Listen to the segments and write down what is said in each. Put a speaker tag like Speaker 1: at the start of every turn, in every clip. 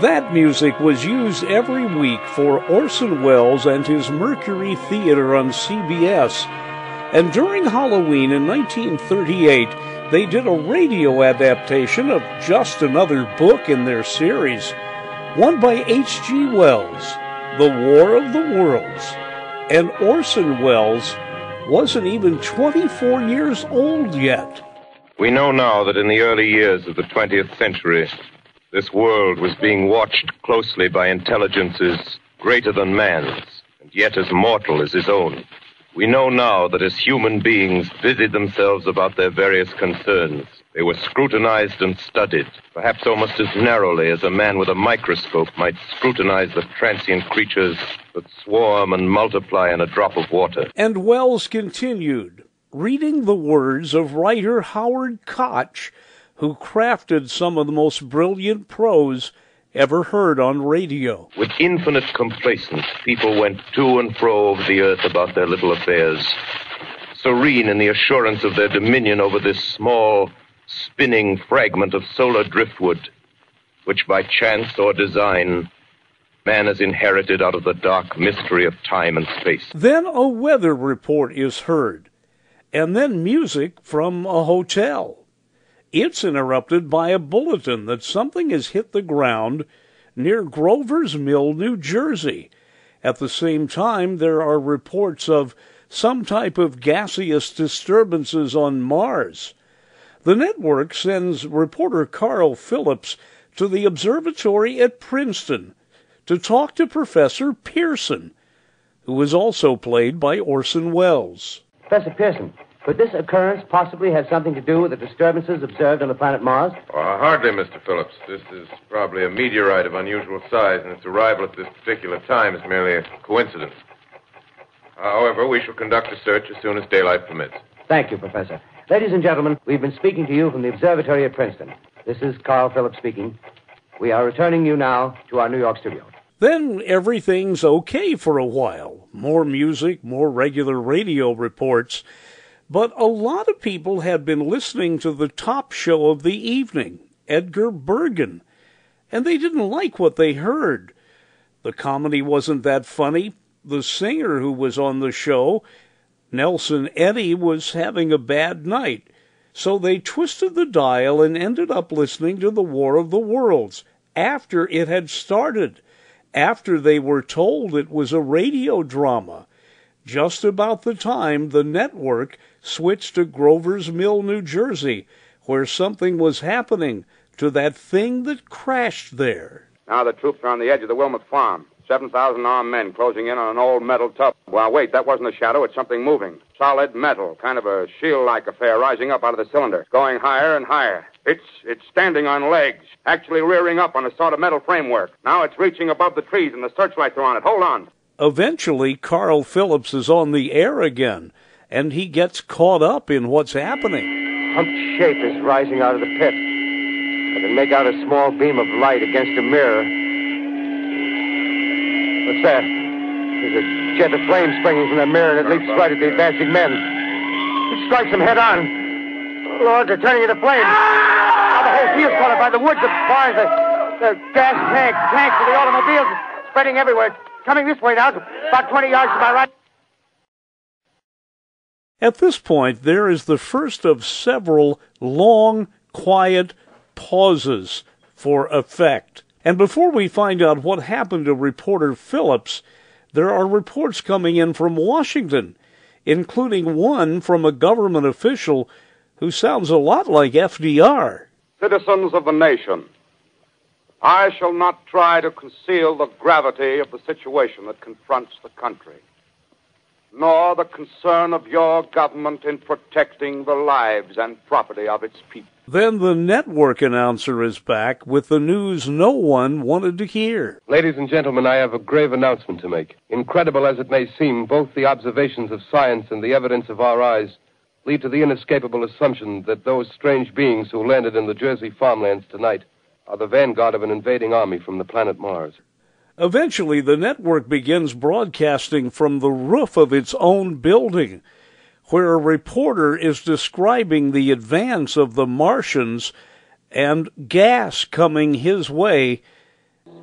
Speaker 1: That music was used every week for Orson Welles and his Mercury Theater on CBS. And during Halloween in 1938, they did a radio adaptation of just another book in their series, one by H.G. Wells, The War of the Worlds. And Orson Welles wasn't even 24 years old yet.
Speaker 2: We know now that in the early years of the 20th century, this world was being watched closely by intelligences greater than man's, and yet as mortal as his own. We know now that as human beings busied themselves about their various concerns, they were scrutinized and studied, perhaps almost as narrowly as a man with a microscope might scrutinize the transient creatures that swarm and multiply in a drop of water.
Speaker 1: And Welles continued, reading the words of writer Howard Koch who crafted some of the most brilliant prose ever heard on radio.
Speaker 2: With infinite complacence, people went to and fro over the earth about their little affairs, serene in the assurance of their dominion over this small, spinning fragment of solar driftwood, which by chance or design man has inherited out of the dark mystery of time and space.
Speaker 1: Then a weather report is heard, and then music from a hotel. It's interrupted by a bulletin that something has hit the ground near Grover's Mill, New Jersey. At the same time, there are reports of some type of gaseous disturbances on Mars. The network sends reporter Carl Phillips to the observatory at Princeton to talk to Professor Pearson, who is also played by Orson Welles.
Speaker 3: Professor Pearson, could this occurrence possibly have something to do with the disturbances observed on the planet Mars?
Speaker 2: Uh, hardly, Mr. Phillips. This is probably a meteorite of unusual size, and its arrival at this particular time is merely a coincidence. However, we shall conduct a search as soon as daylight permits.
Speaker 3: Thank you, Professor. Ladies and gentlemen, we've been speaking to you from the observatory at Princeton. This is Carl Phillips speaking. We are returning you now to our New York studio.
Speaker 1: Then everything's okay for a while. More music, more regular radio reports but a lot of people had been listening to the top show of the evening, Edgar Bergen, and they didn't like what they heard. The comedy wasn't that funny. The singer who was on the show, Nelson Eddy, was having a bad night. So they twisted the dial and ended up listening to the War of the Worlds after it had started, after they were told it was a radio drama, just about the time the network switched to Grover's Mill, New Jersey, where something was happening to that thing that crashed there.
Speaker 4: Now the troops are on the edge of the Wilmot farm. 7,000 armed men closing in on an old metal tub. Well, wait, that wasn't a shadow. It's something moving. Solid metal, kind of a shield-like affair rising up out of the cylinder, going higher and higher. It's it's standing on legs, actually rearing up on a sort of metal framework. Now it's reaching above the trees and the searchlights are on it. Hold on.
Speaker 1: Eventually, Carl Phillips is on the air again and he gets caught up in what's happening.
Speaker 3: Humped shape is rising out of the pit. I can make out a small beam of light against a mirror. What's that? There's a jet of flame springing from the mirror, and it leaps right at the advancing men. It strikes them head on. Lord, they're turning into flames. Now the whole field's caught up by the woods, the barns, the, the gas tanks, tanks for the automobiles, spreading everywhere. Coming this way now, about 20 yards to my right.
Speaker 1: At this point, there is the first of several long, quiet pauses for effect. And before we find out what happened to reporter Phillips, there are reports coming in from Washington, including one from a government official who sounds a lot like FDR.
Speaker 4: Citizens of the nation, I shall not try to conceal the gravity of the situation that confronts the country nor the concern of your government in protecting the lives and property of its people.
Speaker 1: Then the network announcer is back with the news no one wanted to hear.
Speaker 5: Ladies and gentlemen, I have a grave announcement to make. Incredible as it may seem, both the observations of science and the evidence of our eyes lead to the inescapable assumption that those strange beings who landed in the Jersey farmlands tonight are the vanguard of an invading army from the planet Mars.
Speaker 1: Eventually, the network begins broadcasting from the roof of its own building, where a reporter is describing the advance of the Martians and gas coming his way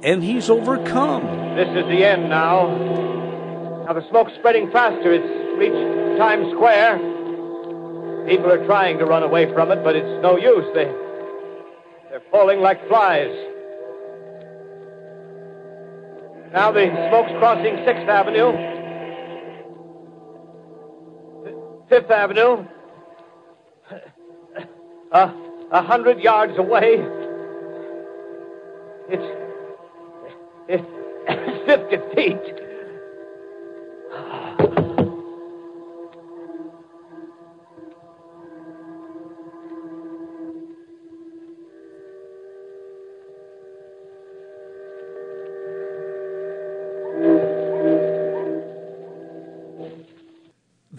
Speaker 1: And he's overcome.
Speaker 6: This is the end now. Now the smoke's spreading faster. It's reached Times Square. People are trying to run away from it, but it's no use. They, they're falling like flies. Now the smoke's crossing 6th Avenue, 5th Avenue. Uh, a hundred yards away. It's, it's 50 feet.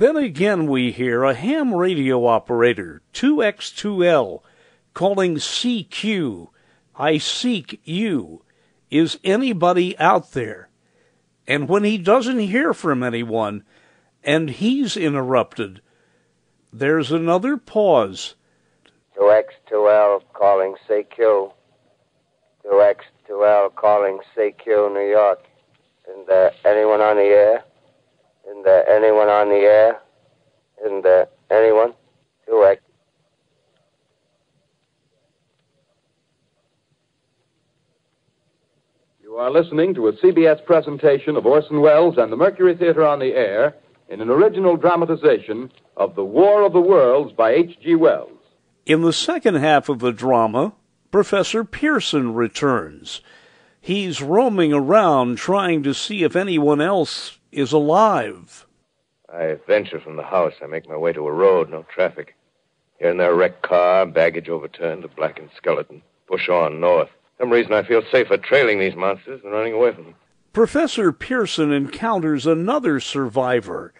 Speaker 1: Then again we hear a ham radio operator, 2X2L, calling CQ, I seek you. Is anybody out there? And when he doesn't hear from anyone, and he's interrupted, there's another pause.
Speaker 7: 2X2L calling CQ. 2X2L calling CQ New York. Isn't there anyone on the air? Isn't there uh, anyone on the air? Isn't there uh, anyone? 2X.
Speaker 8: You are listening to a CBS presentation of Orson Welles and the Mercury Theater on the Air in an original dramatization of The War of the Worlds by H.G. Wells.
Speaker 1: In the second half of the drama, Professor Pearson returns. He's roaming around trying to see if anyone else is alive.
Speaker 2: I venture from the house. I make my way to a road, no traffic. Here and there, a wrecked car, baggage overturned, a blackened skeleton. Push on north. For some reason I feel safer trailing these monsters than running away from them.
Speaker 1: Professor Pearson encounters another survivor,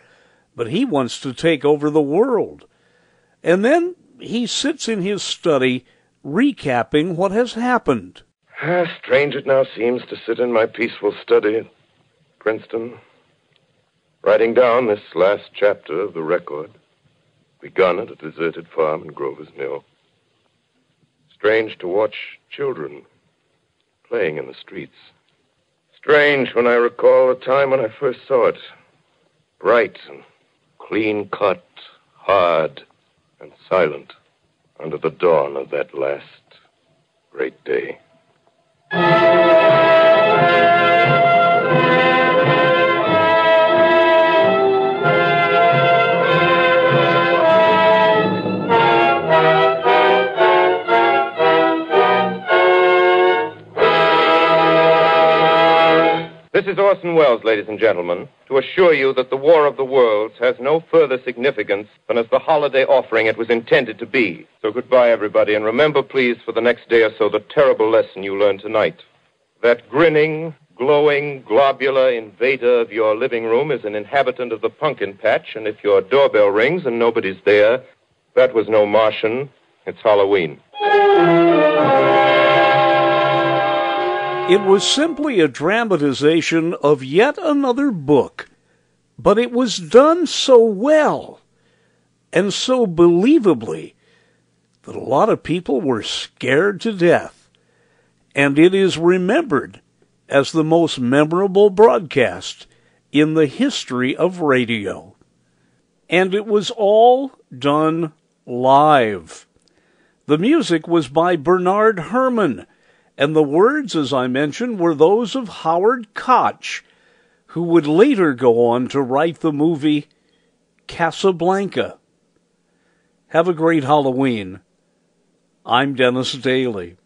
Speaker 1: but he wants to take over the world. And then he sits in his study recapping what has happened.
Speaker 2: Ah, strange it now seems to sit in my peaceful study at Princeton, writing down this last chapter of the record, begun at a deserted farm in Grover's Mill. Strange to watch children playing in the streets. Strange when I recall the time when I first saw it. Bright and clean cut, hard and silent under the dawn of that last great day. Orson Welles, ladies and gentlemen, to assure you that the War of the Worlds has no further significance than as the holiday offering it was intended to be. So goodbye, everybody, and remember, please, for the next day or so, the terrible lesson you learned tonight. That grinning, glowing, globular invader of your living room is an inhabitant of the pumpkin patch, and if your doorbell rings and nobody's there, that was no Martian. It's Halloween.
Speaker 1: It was simply a dramatization of yet another book, but it was done so well and so believably that a lot of people were scared to death. And it is remembered as the most memorable broadcast in the history of radio. And it was all done live. The music was by Bernard Herrmann and the words, as I mentioned, were those of Howard Koch, who would later go on to write the movie Casablanca. Have a great Halloween. I'm Dennis Daly.